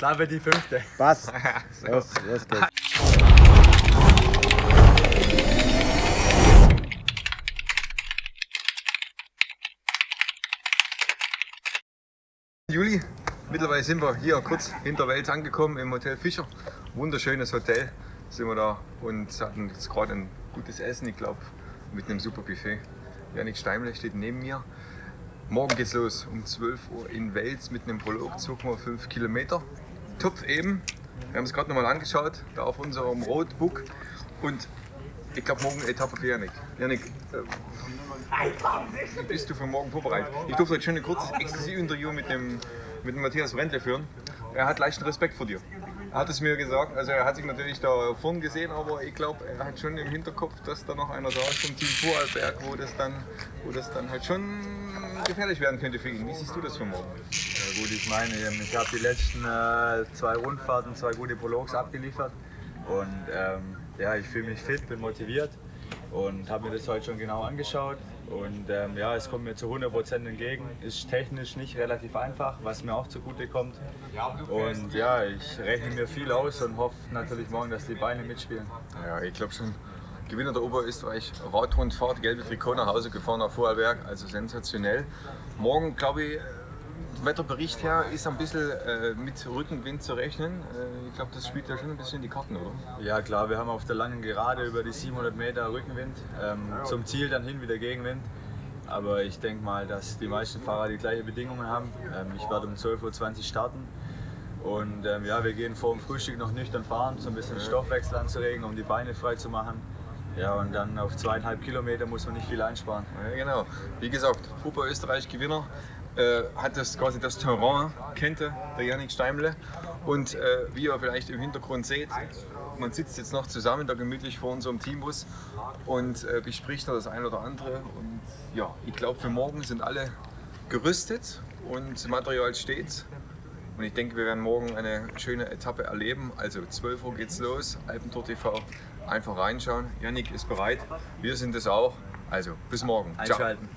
glaube die fünfte. Passt. so. Los, los geht's. Juli, mittlerweile sind wir hier kurz hinter Wels angekommen im Hotel Fischer. Wunderschönes Hotel sind wir da und hatten jetzt gerade ein gutes Essen, ich glaube, mit einem super Buffet. Janik Steimle steht neben mir. Morgen geht's los um 12 Uhr in Wels mit einem Prolog, 2,5 Kilometer. Topf eben. Wir haben es gerade nochmal angeschaut, da auf unserem Roadbook. Und ich glaube, morgen Etappe für Janik. Janik, äh, bist du für morgen vorbereitet? Ich durfte heute schon ein kurzes Exklusivinterview mit dem, mit dem Matthias Wendle führen. Er hat leichten Respekt vor dir. Er hat es mir gesagt, also er hat sich natürlich da vorn gesehen, aber ich glaube, er hat schon im Hinterkopf, dass da noch einer da ist vom Team Vorarlberg, wo das dann, wo das dann halt schon gefährlich werden könnte für ihn. Wie siehst du das für morgen? Gut, ich meine, ähm, ich habe die letzten äh, zwei Rundfahrten, zwei gute Prologs abgeliefert und ähm, ja, ich fühle mich fit, bin motiviert und habe mir das heute schon genau angeschaut und ähm, ja, es kommt mir zu 100% entgegen. Ist technisch nicht relativ einfach, was mir auch zugute kommt. Und ja, ich rechne mir viel aus und hoffe natürlich morgen, dass die Beine mitspielen. Ja, ich glaube schon. Gewinner der Oberösterreich Radrundfahrt, gelbe Trikot nach Hause gefahren nach Vorarlberg, also sensationell. Morgen, glaube ich, Wetterbericht her ist ein bisschen äh, mit Rückenwind zu rechnen. Äh, ich glaube, das spielt ja schon ein bisschen in die Karten, oder? Ja klar, wir haben auf der langen Gerade über die 700 Meter Rückenwind, ähm, zum Ziel dann hin wieder Gegenwind. Aber ich denke mal, dass die meisten Fahrer die gleichen Bedingungen haben. Ähm, ich werde um 12.20 Uhr starten. Und ähm, ja, wir gehen vor dem Frühstück noch nüchtern fahren, so ein bisschen Stoffwechsel anzuregen, um die Beine frei zu machen. Ja, und dann auf zweieinhalb Kilometer muss man nicht viel einsparen. Ja, genau. Wie gesagt, Oberösterreich-Gewinner äh, hat das quasi das Terrain, kennt er, der Janik Steimle. Und äh, wie ihr vielleicht im Hintergrund seht, man sitzt jetzt noch zusammen da gemütlich vor unserem Teambus und äh, bespricht da das ein oder andere. Und ja, ich glaube, für morgen sind alle gerüstet und Material steht. Und ich denke, wir werden morgen eine schöne Etappe erleben. Also 12 Uhr geht's los, Alpentour TV. Einfach reinschauen. Janik ist bereit, wir sind es auch. Also bis morgen. Ciao. Einschalten.